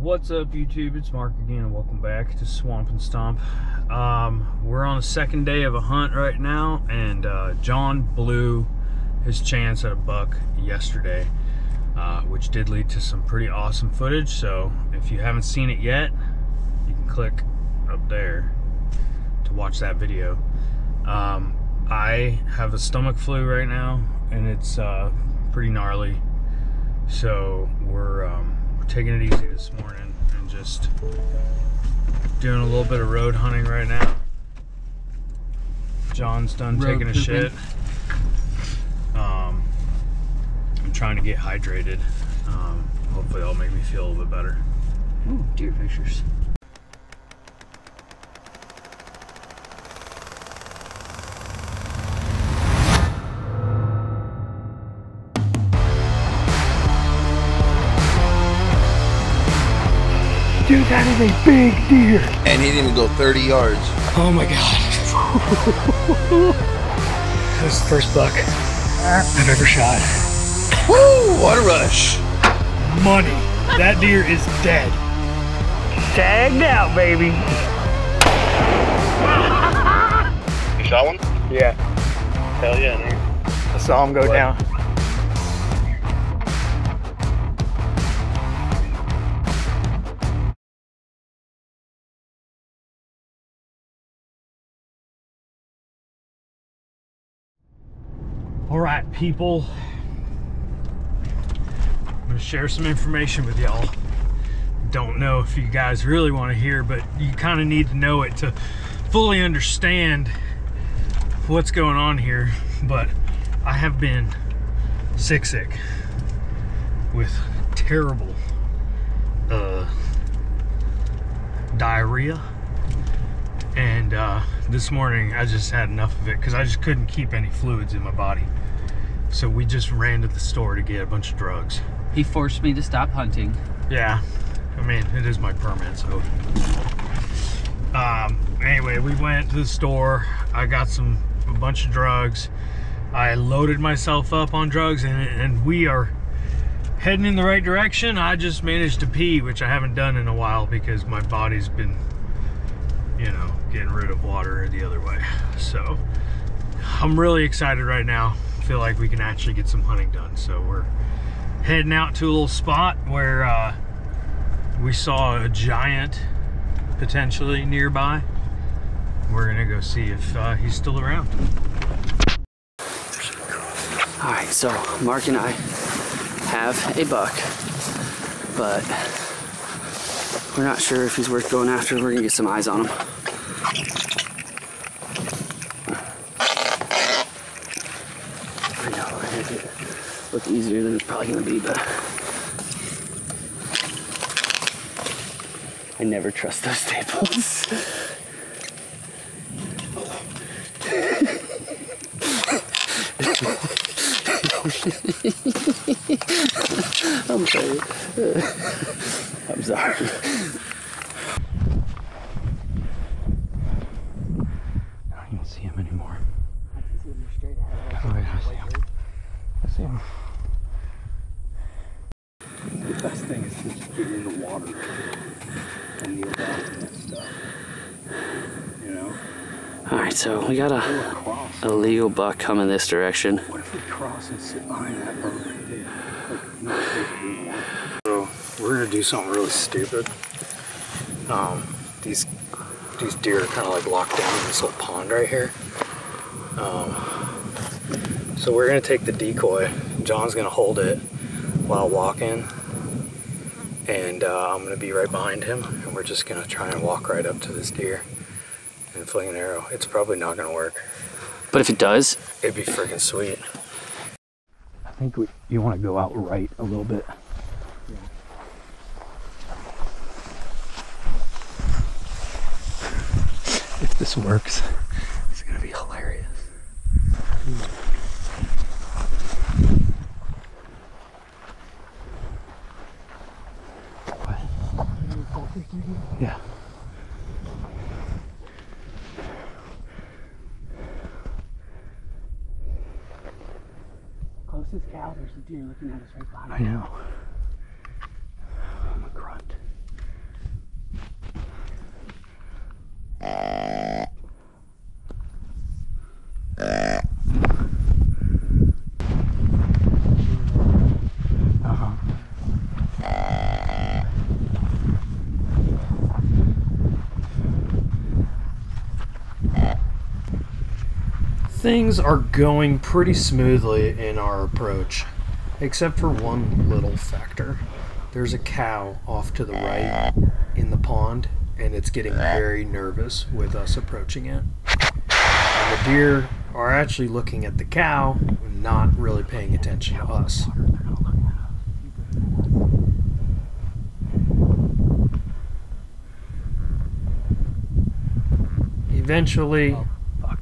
What's up, YouTube? It's Mark again, and welcome back to Swamp and Stomp. Um, we're on the second day of a hunt right now, and uh, John blew his chance at a buck yesterday, uh, which did lead to some pretty awesome footage. So, if you haven't seen it yet, you can click up there to watch that video. Um, I have a stomach flu right now, and it's uh, pretty gnarly. So we're, um, we're taking it easy this morning and just doing a little bit of road hunting right now. John's done Road taking a pooping. shit. Um, I'm trying to get hydrated. Um, hopefully, that'll make me feel a little bit better. Ooh, deer pictures. Dude, that is a big deer. and he didn't go 30 yards. Oh my god. that was the first buck I've ever shot. Woo! What a rush! Money. That deer is dead. Tagged out, baby. You shot one? Yeah, Hell yeah, dude. I saw him go down. Right, people. I'm gonna share some information with y'all. Don't know if you guys really want to hear, but you kind of need to know it to fully understand what's going on here. But I have been sick, sick with terrible uh, diarrhea. And uh, this morning I just had enough of it because I just couldn't keep any fluids in my body. So we just ran to the store to get a bunch of drugs. He forced me to stop hunting. Yeah, I mean, it is my permit, so. Um, anyway, we went to the store. I got some, a bunch of drugs. I loaded myself up on drugs, and, and we are heading in the right direction. I just managed to pee, which I haven't done in a while because my body's been, you know, getting rid of water the other way. So, I'm really excited right now. Feel like we can actually get some hunting done. So, we're heading out to a little spot where uh, we saw a giant potentially nearby. We're gonna go see if uh, he's still around. All right, so Mark and I have a buck, but we're not sure if he's worth going after. We're gonna get some eyes on him. I know, I make it look easier than it's probably gonna be, but I never trust those staples. I'm sorry. I'm sorry. I don't even see him anymore. Oh, yeah, I see him. I see him. The best thing is just getting in the water and the abandonment stuff. You know? All right, so we got a, Cross. Legal buck coming this direction. So we're gonna do something really stupid. Um, these these deer are kind of like locked down in this little pond right here. Um, so we're gonna take the decoy. John's gonna hold it while walking, and uh, I'm gonna be right behind him, and we're just gonna try and walk right up to this deer and fling an arrow. It's probably not gonna work. But if it does, It'd be freaking sweet. I think we, you want to go out right a little bit. If this works, looking at us right behind I know. I'm a grunt. Uh-huh. things are going pretty smoothly in our approach except for one little factor. There's a cow off to the right in the pond, and it's getting very nervous with us approaching it. And the deer are actually looking at the cow, not really paying attention to us. Eventually,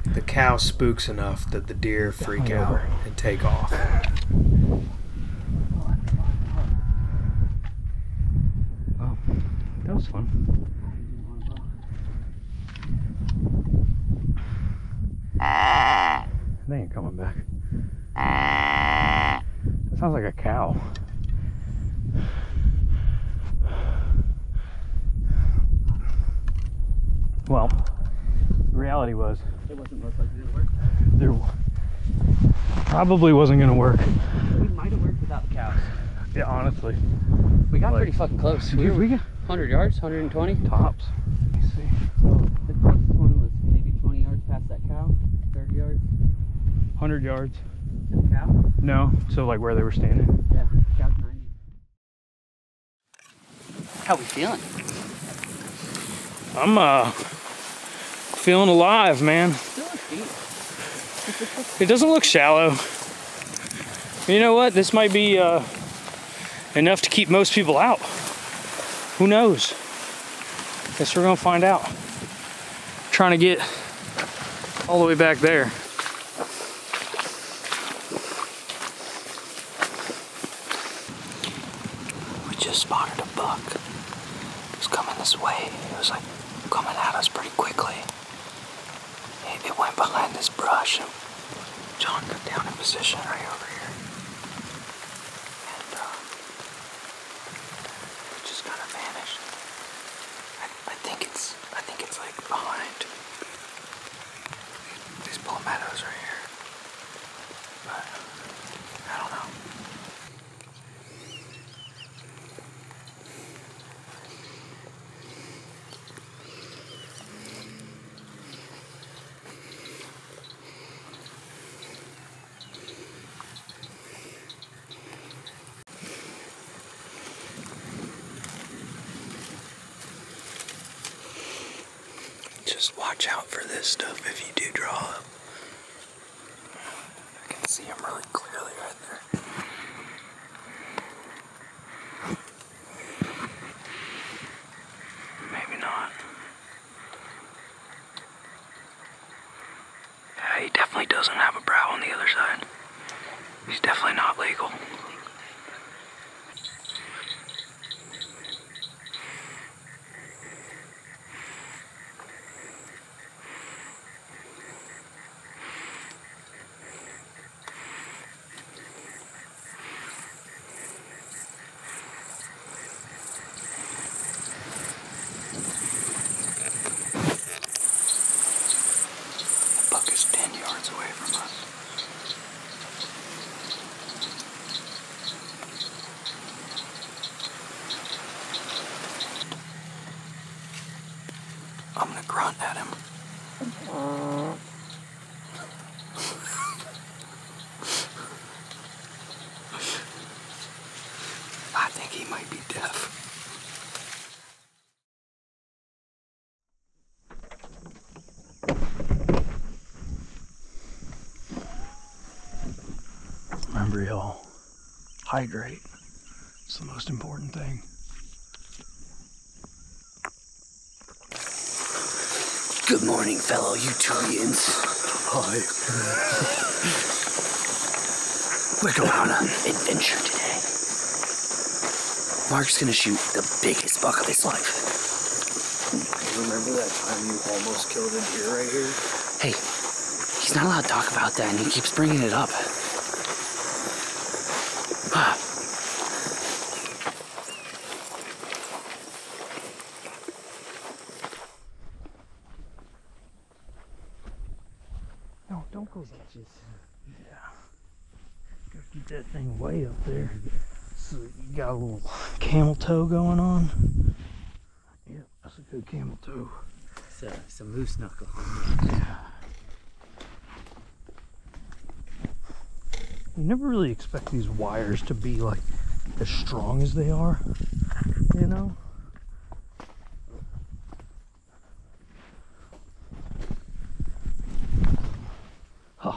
the cow spooks enough that the deer freak out and take off. That was fun. They ain't coming back. That sounds like a cow. Well, the reality was It wasn't most likely to work. there probably wasn't gonna work. We might have worked without the cows. Yeah, honestly. We got Like- pretty fucking close. We were we got 100 yards, 120. tops. Let me see. So the closest one was maybe 20 yards past that cow, 30 yards. 100 yards. To the cow? No, so like where they were standing. Yeah, cow's 90. How we feeling? I'm uh feeling alive, man. It doesn't look shallow. You know what? This might be uh, enough to keep most people out. Who knows? Guess we're gonna find out. Trying to get all the way back there. We just spotted a buck. It was coming this way. It was like coming at us pretty quickly. It, it went behind this brush. And John got down in position right over here. And uh, it just kind of vanished. I, I think it's I think it's like behind these palmettos right here. But I don't know. Just watch out for this stuff if you do draw up. I can see him really clearly right there. Maybe not. Yeah, he definitely doesn't have a brow on the other side. He's definitely not legal. The buck is 10 yards away from us. I'm gonna at him. I think he might be deaf. Remember, y'all, hydrate. It's the most important thing. Morning, fellow Uturians. Hi. We're going on an adventure today. Mark's gonna shoot the biggest buck of his life. Remember that time you almost killed a deer right here? Hey, he's not allowed to talk about that, and he keeps bringing it up. No, don't go that just. Yeah. Gotta keep that thing way up there. So you got a little camel toe going on. Yep, that's a good camel toe. it's a, it's a moose knuckle. Yeah. You never really expect these wires to be like as strong as they are, you know?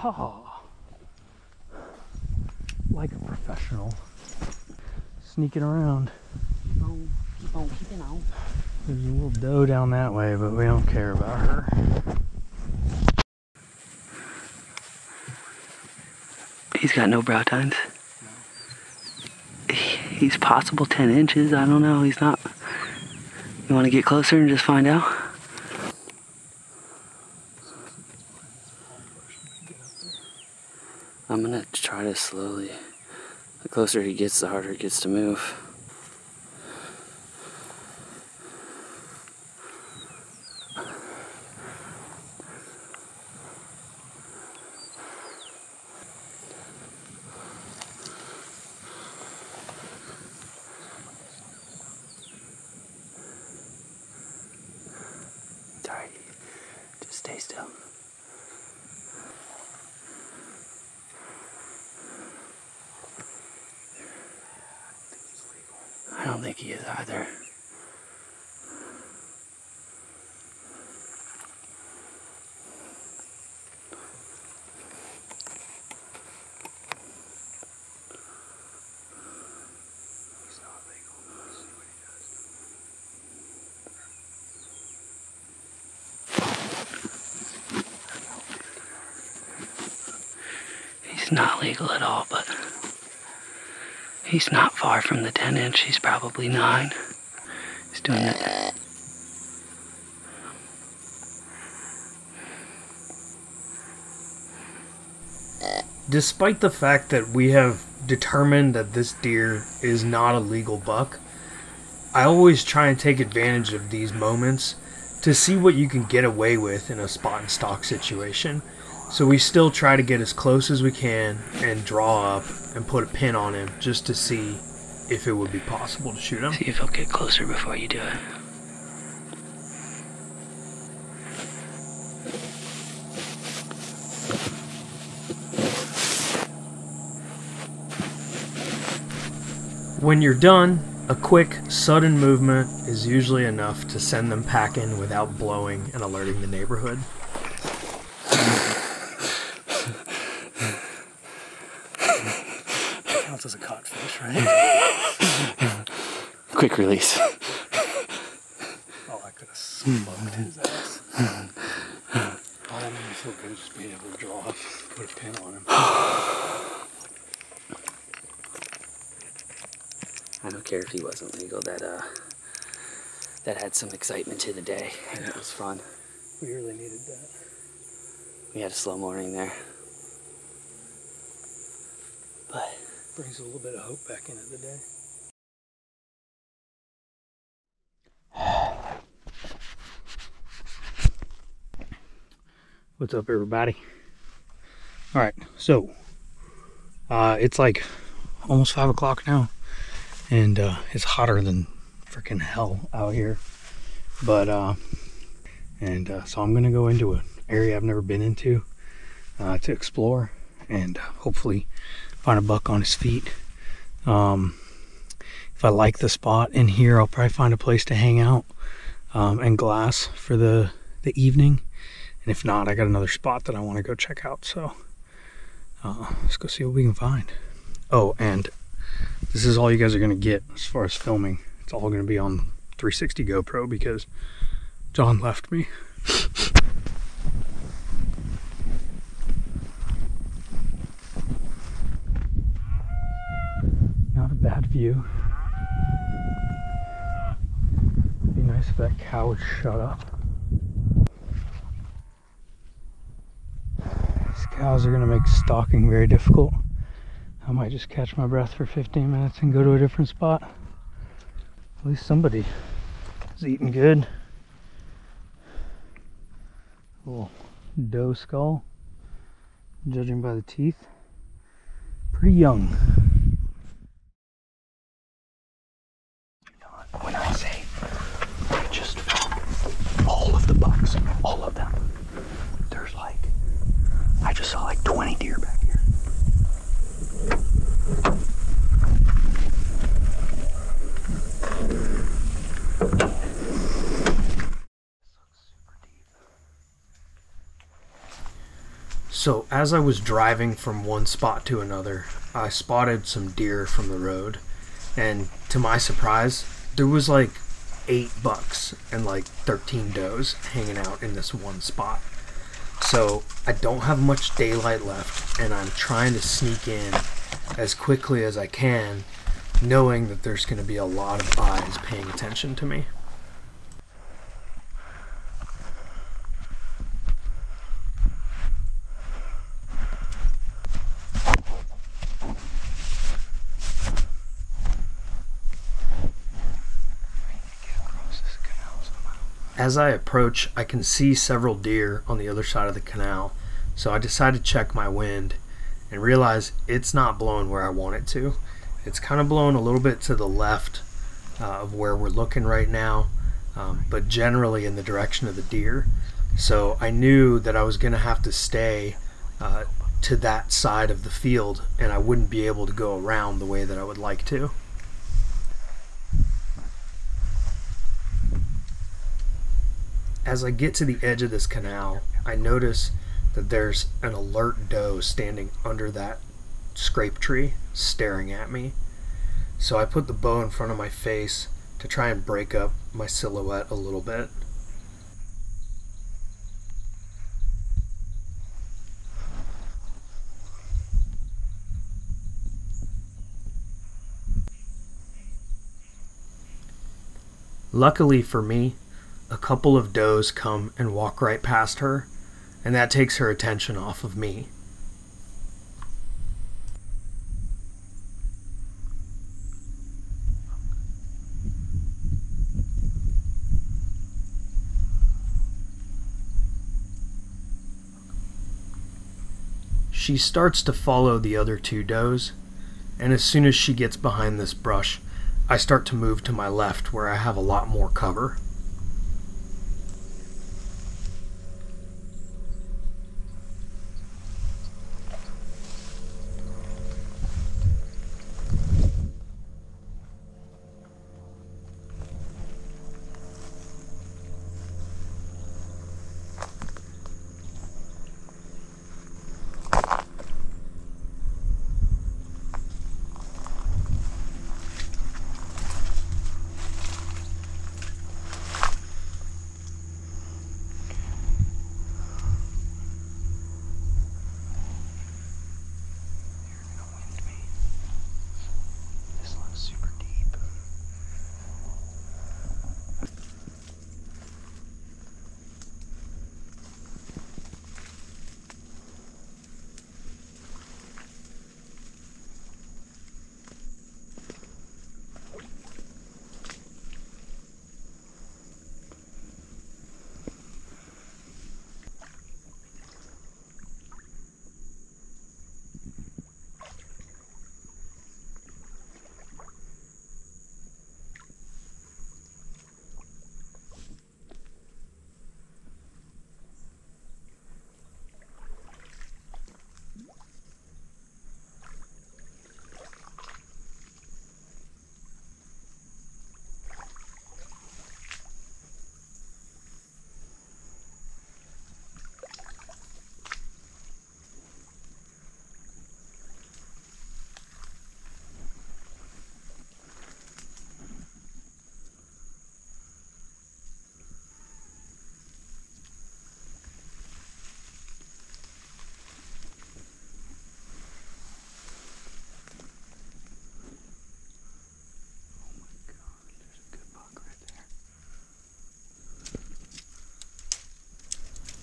Ha ha ha. Like a professional. Sneaking around. keep on keeping on. There's a little doe down that way, but we don't care about her. He's got no brow tines. He's possible 10 inches. I don't know. He's not. You want to get closer and just find out? I'm gonna try to slowly. The closer he gets, the harder it gets to move. Sorry. Just stay still. I don't think he is either. Not legal at all, but he's not far from the 10 inch. He's probably 9. He's doing it. Despite the fact that we have determined that this deer is not a legal buck, I always try and take advantage of these moments to see what you can get away with in a spot and stalk situation. So we still try to get as close as we can and draw up and put a pin on him just to see if it would be possible to shoot him. See if he'll get closer before you do it. When you're done, a quick, sudden movement is usually enough to send them packing without blowing and alerting the neighborhood. Counts as a caught fish, right? Quick release. Oh, I could have smoked his ass. All that made me feel good just being able to draw up, put a pin on him. I don't care if he wasn't legal. That uh, that had some excitement to the day, and it was fun. We really needed that. We had a slow morning there, but Brings a little bit of hope back into the day. What's up, everybody? All right, so uh, it's like almost five o'clock now, and uh, it's hotter than freaking hell out here. But uh, and uh, so I'm gonna go into an area I've never been into uh, to explore and uh, hopefully find a buck on his feet. Um, if I like the spot in here, I'll probably find a place to hang out um, and glass for the the evening. And if not, I got another spot that I want to go check out. So uh, let's go see what we can find. Oh, and this is all you guys are gonna get as far as filming. It's all gonna be on 360 GoPro because John left me. Bad view. Be nice if that cow would shut up. These cows are gonna make stalking very difficult. I might just catch my breath for 15 minutes and go to a different spot. At least somebody is eating good. Little doe skull, judging by the teeth. Pretty young. When I say I just found all of the bucks, all of them, there's like, I just saw like 20 deer back here. So, as I was driving from one spot to another, I spotted some deer from the road. And to my surprise, there was like eight bucks and like 13 does hanging out in this one spot. So, I don't have much daylight left, and I'm trying to sneak in as quickly as I can, knowing that there's going to be a lot of eyes paying attention to me. As I approach, I can see several deer on the other side of the canal, so I decide to check my wind and realize it's not blowing where I want it to. It's kind of blowing a little bit to the left uh, of where we're looking right now, um, but generally in the direction of the deer. So I knew that I was going to have to stay uh, to that side of the field and I wouldn't be able to go around the way that I would like to. As I get to the edge of this canal, I notice that there's an alert doe standing under that scrape tree staring at me. So I put the bow in front of my face to try and break up my silhouette a little bit. Luckily for me, a couple of does come and walk right past her, and that takes her attention off of me. She starts to follow the other two does, and as soon as she gets behind this brush, I start to move to my left where I have a lot more cover.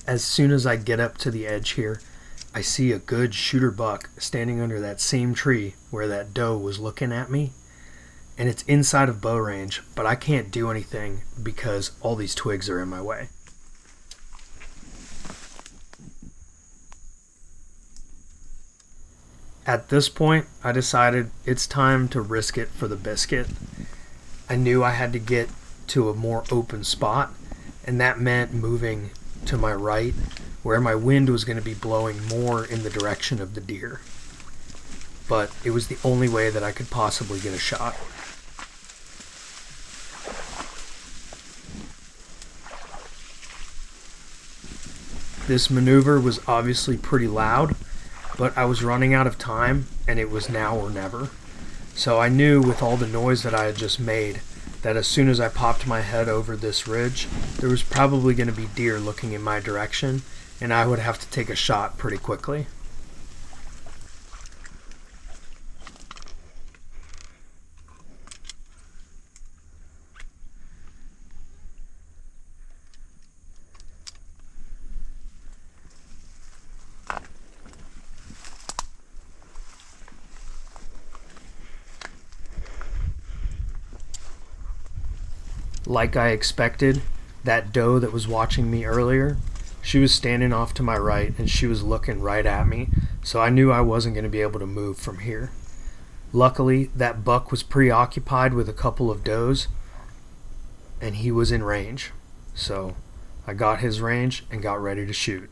As soon as I get up to the edge here, I see a good shooter buck standing under that same tree where that doe was looking at me. And it's inside of bow range, but I can't do anything because all these twigs are in my way. At this point, I decided it's time to risk it for the biscuit. I knew I had to get to a more open spot, and that meant moving to my right, where my wind was going to be blowing more in the direction of the deer. but it was the only way that I could possibly get a shot. This maneuver was obviously pretty loud, but I was running out of time and it was now or never. So I knew with all the noise that I had just made that as soon as I popped my head over this ridge, there was probably going to be deer looking in my direction and I would have to take a shot pretty quickly. Like I expected, that doe that was watching me earlier, she was standing off to my right and she was looking right at me, so I knew I wasn't going to be able to move from here. Luckily, that buck was preoccupied with a couple of does and he was in range. So I got his range and got ready to shoot.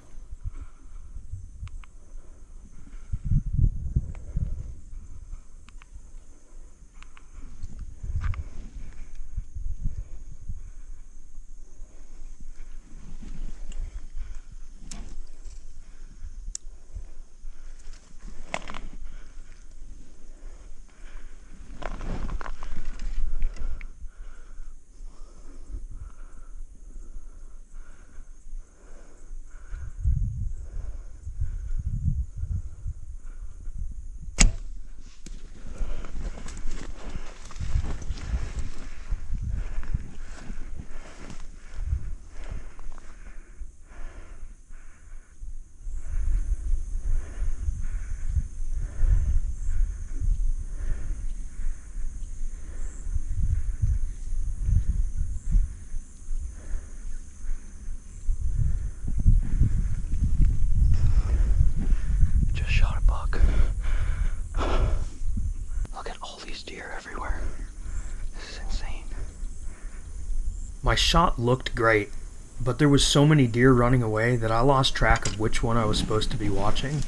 Just shot a buck. Look at all these deer everywhere. This is insane. My shot looked great, but there was so many deer running away that I lost track of which one I was supposed to be watching.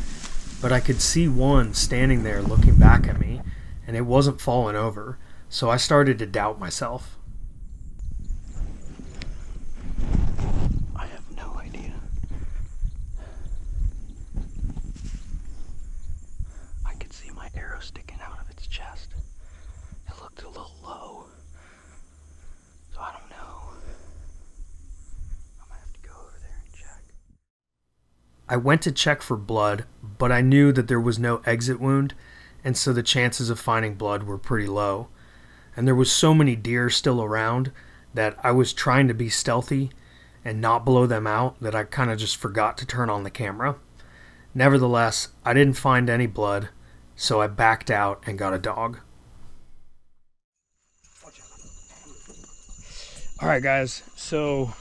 But I could see one standing there looking back at me, and it wasn't falling over, so I started to doubt myself. I have no idea. I could see my arrow sticking out of its chest. It looked a little low. So I don't know. I'm gonna have to go over there and check. I went to check for blood, but I knew that there was no exit wound, and so the chances of finding blood were pretty low. And there was so many deer still around that I was trying to be stealthy and not blow them out that I kind of just forgot to turn on the camera. Nevertheless, I didn't find any blood, so I backed out and got a dog. All right, guys. So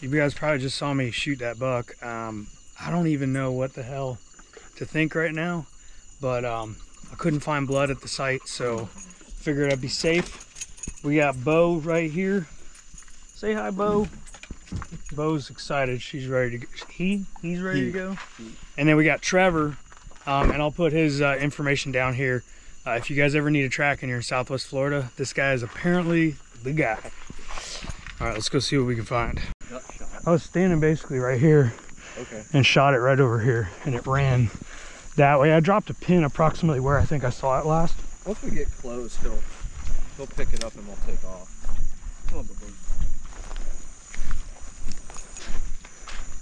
you guys probably just saw me shoot that buck. Um, I don't even know what the hell to think right now, but um, I couldn't find blood at the site, so figured I'd be safe. We got Bo right here. Say hi, Bo. Bo's excited. She's ready to go. He? He's ready to go. And then we got Trevor, um, and I'll put his uh, information down here. Uh, if you guys ever need a track and you're in Southwest Florida, this guy is apparently the guy. All right, let's go see what we can find. I was standing basically right here Okay. and shot it right over here, and it ran that way. I dropped a pin approximately where I think I saw it last. Once we get close, he'll he'll pick it up and we'll take off. On.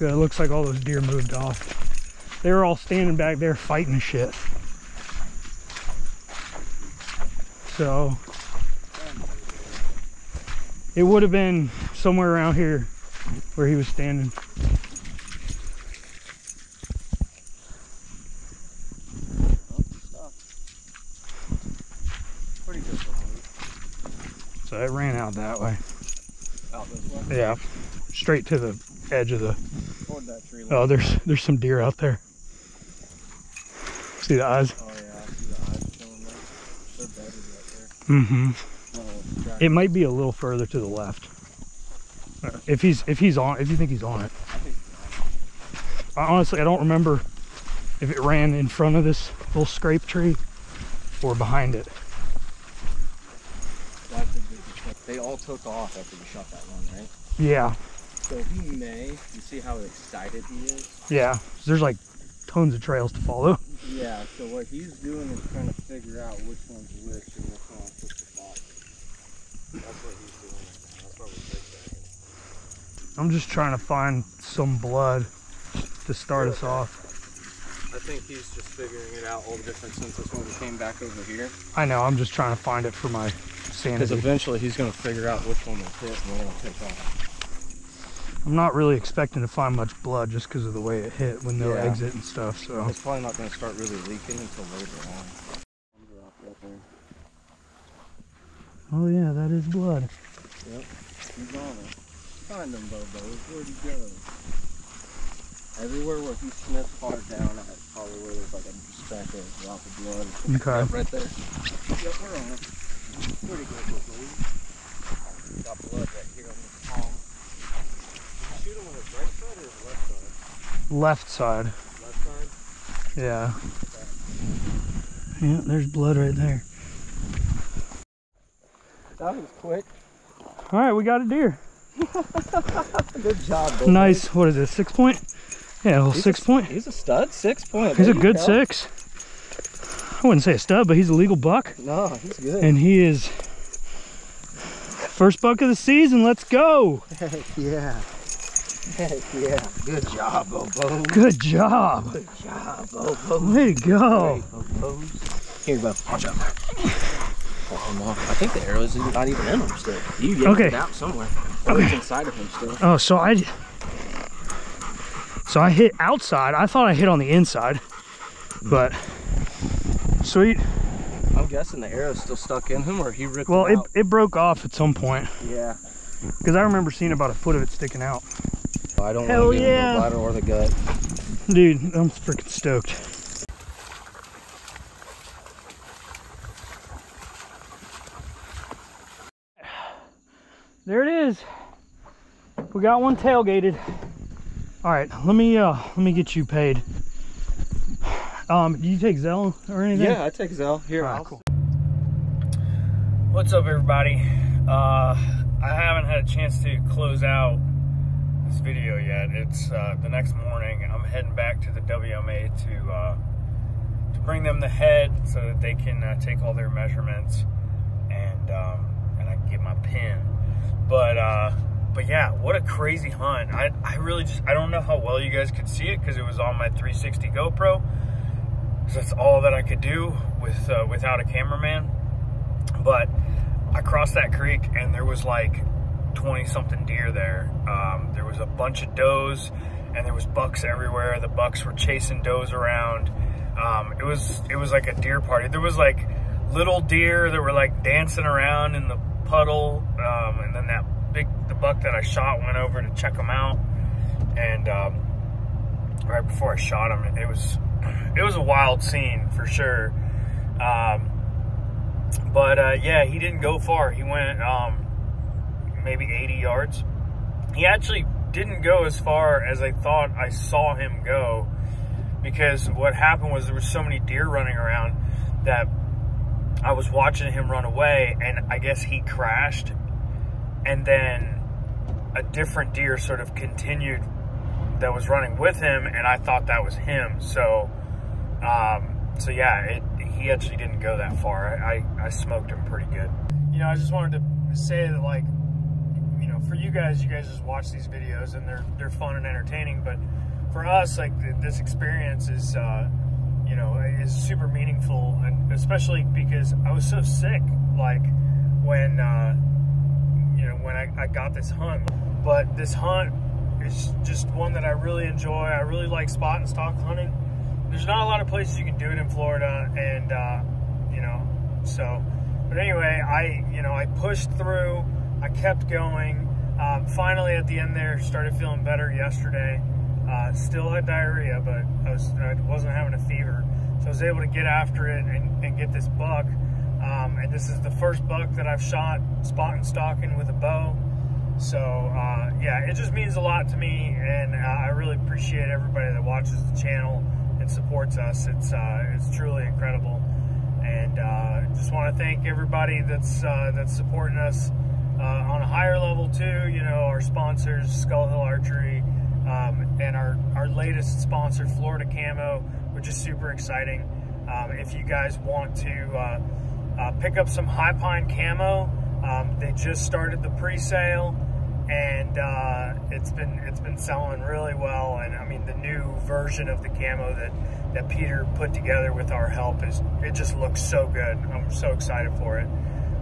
Yeah, It looks like all those deer moved off. They were all standing back there fighting shit. So it would have been somewhere around here where he was standing. Pretty good baboon. So it ran out that way. Out this way. Yeah, straight to the edge of the. Toward that tree line. Oh, there's there's some deer out there. See the eyes? Oh yeah, I see the eyes showing there. They're bedded right Mm-hmm. there. Track. It might be a little further to the left. If he's if he's on if you think he's on it. I honestly I don't remember if it ran in front of this little scrape tree or behind it. That's a good detect. They all took off after we shot that one, right? Yeah, So he may. You see how excited he is? yeah. There's like tons of trails to follow. Yeah. So what he's doing is trying to figure out which one's which and which one push the box. That's what he's doing right now. That's why we're zigzagging. I'm just trying to find some blood to start us off. I think he's just figuring it out all the different since this one came back over here. I know, I'm just trying to find it for my sanity. Because eventually he's going to figure out which one will hit and we're going to take off. I'm not really expecting to find much blood just because of the way it hit with no Yeah. exit and stuff. So It's probably not going to start really leaking until later on. Oh yeah, that is blood. He's on it. Find them, Bobo. Where'd he go? Everywhere where he sniffed hard down at, probably where there's like a speck of drop of blood. Okay. Yep, right there. Yep, we're on it. Pretty good, Bobo. Got blood right here on this palm. Did you shoot him on his right side or his left side? Left side. Left side? Yeah. Yeah, there's blood right there. That was quick. All right, we got a deer. Good job, Bobo. Nice. What is it? Six point? Yeah, a little He's six a, point. He's a stud. Six point. He's a you good go. six. I wouldn't say a stud, but he's a legal buck, No, he's good. and he is first buck of the season. Let's go. Heck yeah. Heck yeah. Good job, Bobo. Good job. Good job, Bobo. Way to go. Here, Bo. Watch out. I think the arrow's not even in him still. You yanked Okay. it out somewhere. Or it's inside of him still. Oh, so I so I hit outside. I thought I hit on the inside, but sweet. I'm guessing the arrow's still stuck in him or he ripped Well, it it, it broke off at some point yeah. because I remember seeing about a foot of it sticking out. I don't Hell want to get yeah. him the bladder or the gut. Dude, I'm freaking stoked. There it is. We got one tailgated. All right, let me uh let me get you paid. Um, do you take Zelle or anything? Yeah, I take Zelle. Here, All right, I'll- cool. What's up, everybody? Uh, I haven't had a chance to close out this video yet. It's uh, the next morning. I'm heading back to the WMA to uh, to bring them the head so that they can uh, take all their measurements and um, and I can get my pin. But uh, but yeah, what a crazy hunt! I I really just I don't know how well you guys could see it because it was on my 360 GoPro. 'Cause that's all that I could do with uh, without a cameraman. But I crossed that creek and there was like 20 something deer there. Um, there was a bunch of does and there was bucks everywhere. The bucks were chasing does around. Um, it was it was like a deer party. There was like little deer that were like dancing around in the puddle, um, and then that big the buck that I shot went over to check him out. And um, right before I shot him, it was it was a wild scene for sure. Um, but uh, yeah, he didn't go far. He went um, maybe 80 yards. He actually didn't go as far as I thought I saw him go because what happened was there were so many deer running around that I was watching him run away and I guess he crashed and then a different deer sort of continued that was running with him and I thought that was him. So um, so yeah, it, he actually didn't go that far. I, I, I smoked him pretty good. You know, I just wanted to say that like, you know, for you guys, you guys just watch these videos and they're they're fun and entertaining. But for us, like th- this experience is, uh, you know, is super meaningful, and especially because I was so sick, like when, uh, you know, when I, I got this hunt. But this hunt is just one that I really enjoy. I really like spot and stalk hunting there's not a lot of places you can do it in Florida, and uh, you know, so. But anyway, I you know I pushed through. I kept going. Um, finally, at the end there, started feeling better yesterday. Uh, still had diarrhea, but I was I wasn't having a fever, so I was able to get after it and, and get this buck. Um, and this is the first buck that I've shot spot and stalking with a bow. So uh, yeah, it just means a lot to me, and uh, I really appreciate everybody that watches the channel and supports us. It's uh, it's truly incredible. And uh, just want to thank everybody that's uh, that's supporting us uh, on a higher level too. You know, our sponsors, Skull Hill Archery, um, and our our latest sponsor, Florida Camo, which is super exciting. Um, if you guys want to uh, uh, pick up some high pine camo, um, they just started the pre-sale, and uh, it's been it's been selling really well. And I mean, the new version of the camo that that Peter put together with our help is it just looks so good. I'm so excited for it.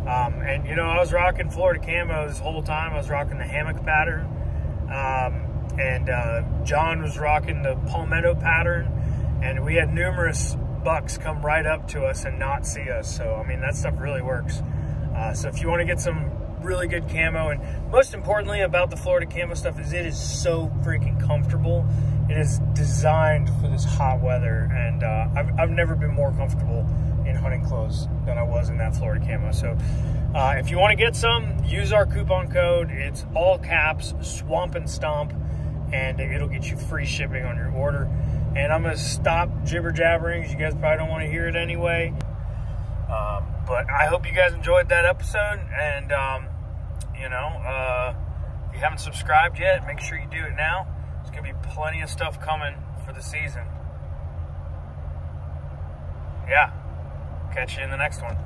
Um, and you know, I was rocking Florida camo this whole time. I was rocking the hammock pattern, um, and uh, John was rocking the palmetto pattern, and we had numerous bucks come right up to us and not see us. So I mean, that stuff really works. Uh, so if you want to get some really good camo, and most importantly about the Florida camo stuff is it is so freaking comfortable. It is designed for this hot weather, and uh, I've, I've never been more comfortable in hunting clothes than I was in that Florida camo. So uh, if you want to get some, use our coupon code. It's all caps, Swamp and Stomp, and it'll get you free shipping on your order. And I'm to stop jibber jabbering because you guys probably don't want to hear it anyway. Um, but I hope you guys enjoyed that episode. And, um, you know, uh, if you haven't subscribed yet, make sure you do it now. There's going to be plenty of stuff coming for the season. Yeah. Catch you in the next one.